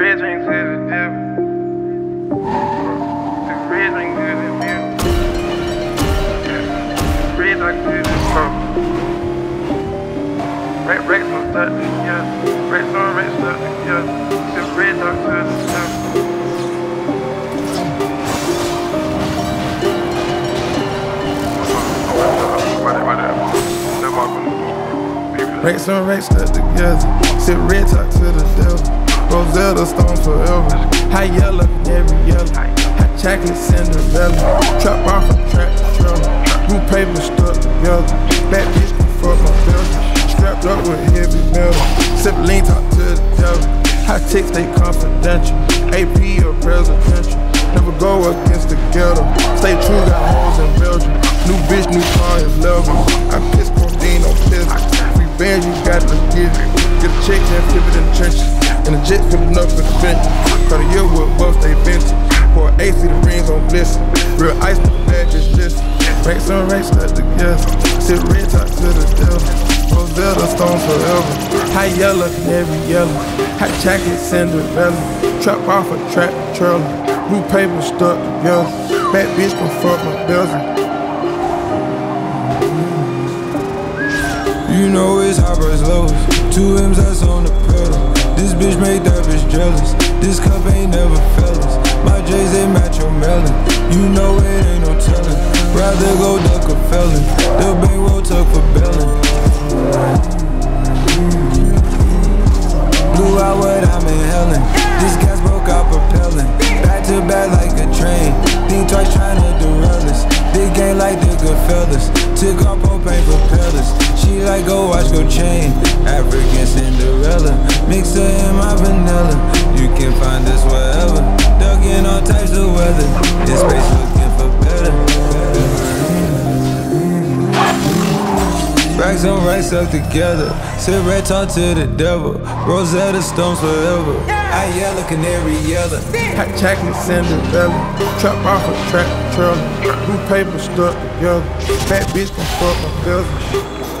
red drink to the devil. The red drink to the devil. Red drink to the devil. Rex on stuck together. Rex on Rex together. The red drink to the devil. Racks on racks stuck together. Sip red talk to the devil. Rosetta Stone forever. High yellow, every yellow. Hot chocolate Cinderella. Trap off a track trailer. Blue paper stuck together. Bad bitch can fuck my belly. Strapped up with heavy metal. Sip lean talk to the devil. Hot chicks, they confidential. AP or presidential. Never go against the ghetto. Stay true, got hoes in Belgium. New bitch, new car is level. I piss codeine on piss. Bands, you got to get it. Get a check, flip it in the trenches. And the jet filling up for the bench. Cut a year with buffs, they vintage. Pour an AC, the rings on glisten. Real ice the bad just listen. Racks on racks stuck together. Sit red talk to the devil. Rosetta Stone forever. High yellow, every yellow. Hot chocolate Cinderella. Trap off a track trailer. Blue paper stuck together. Bad bitch gon' fuck my bezel. You know it's high bros lows. Two M's that's on the pedal. This bitch make that bitch jealous. This cup ain't never fellas. My J's they match your melon. You know it ain't no telling. Rather go duck a felon. The bankroll tuck for bellin'. Like go watch go chain. African Cinderella. Mix her in my vanilla. You can find us wherever. Duck in all types of weather. This space looking for better. Racks on racks up together. Sit red talk to the devil. Rosetta Stones forever. I yellow, canary yellow. Hot chocolate Cinderella. Trap off a track trailer. Blue paper stuck together. Bad bitch gon' fuck my bezel.